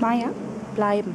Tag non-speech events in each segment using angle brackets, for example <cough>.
Maya, bleiben.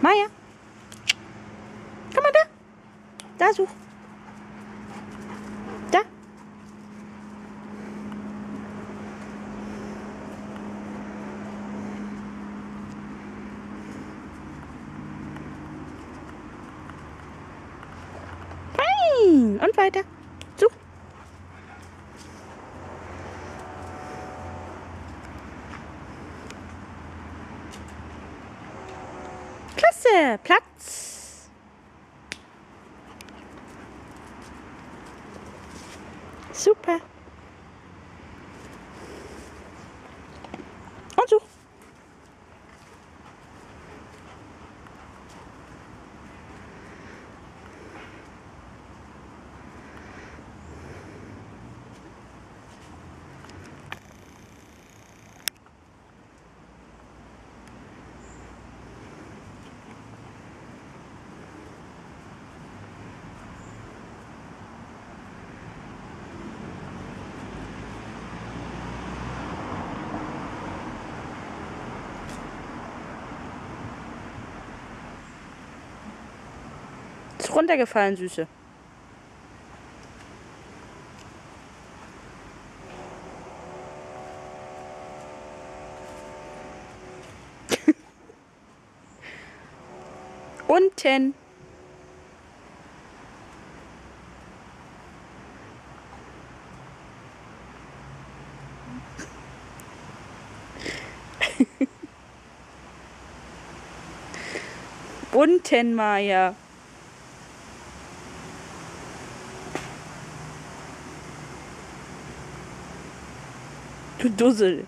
Maya. Komm mal da. Da such. Da. Fein. Und weiter. Such. Platz. Super. Und such. Ist runtergefallen, Süße. <laughs> Unten. <laughs> Unten, Maya. Du Dussel.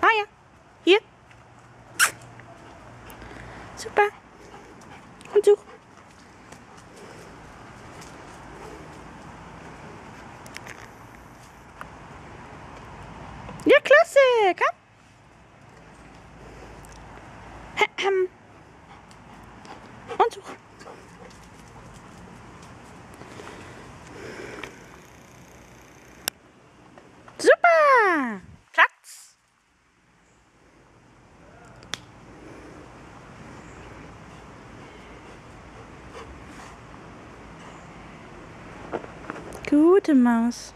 Ah ja, hier. Super. Und such. Ja, Komm. Und such. Super. Gute Maus.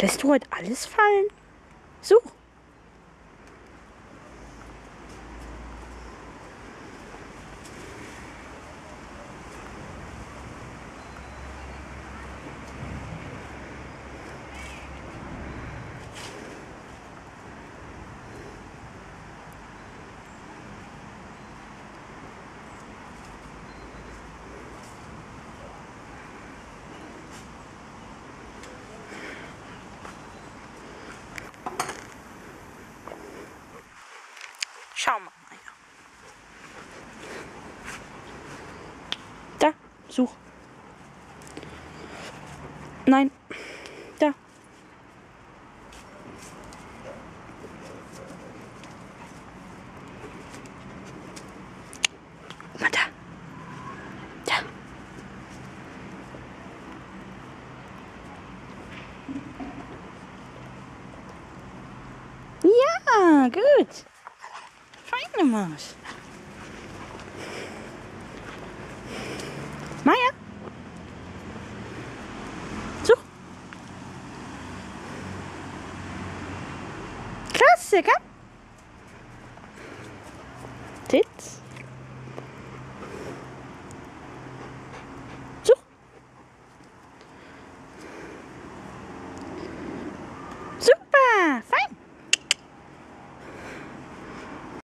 Lässt du heute alles fallen? Such. Schau mal. Da, such. Nein. Da. Mal da. Da. Ja, gut. Fein gemacht. Maya. Such. Klasse, komm.